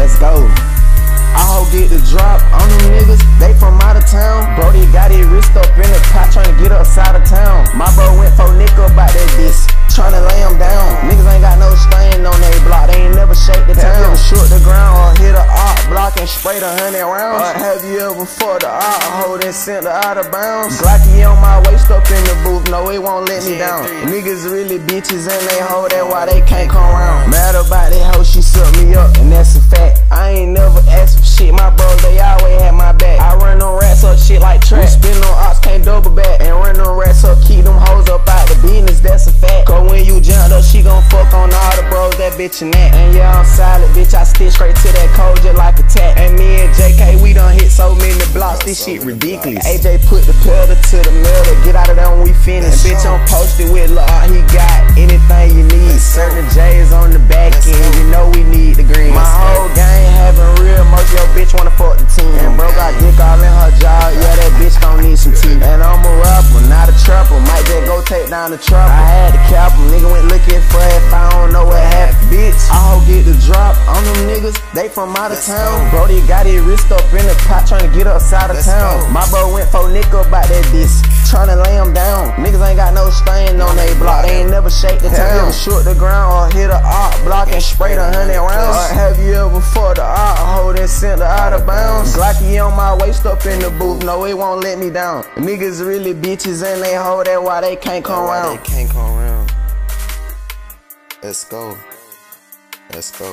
Let's go. I get the drop on them niggas, they from out of town. Brody got his wrist up in the pot trying to get us out of town. My bro went for nickel about that bitch, trying to lay him down. Niggas ain't got no stain on they block, they ain't never shake the town. Have you ever shoot the ground or hit a art block and spray the honey around? Or have you ever fought the art hold and sent the out of bounds? Glocky on my waist up in the booth, no, it won't let me down. Niggas really bitches and they hold that why they can't come round. Matter bitch and that. And yeah, I'm solid, bitch, I stick straight to that code just like a tap. And me and JK, we done hit so many blocks, this shit ridiculous. AJ put the pedal to the metal, get out of there when we finish. And Bitch, I'm posted with Lord, he got anything you need. Certain J's on the back end, you know we need the green. My whole gang having real merch, your bitch wanna fuck the team. And bro got dick all in her jaw, yeah, that bitch gon' need some teeth. And I'm a rapper, not a trapper, might just go take down the trapper. I had to cap him, nigga went looking for it, they from out of town. Brody got his wrist up in the pot, trying to get us out of town. My bro went for nickel about that disc, tryna lay him down. Niggas ain't got no stain on they block, they ain't never shake the town. Shoot the ground or hit a art block and spray a hundred rounds. Or have you ever fought the art hold and sent her out of bounds? Glocky on my waist up in the booth, no, it won't let me down. Niggas really bitches and they hold that why they can't come around. They can't come around. Let's go. Let's go.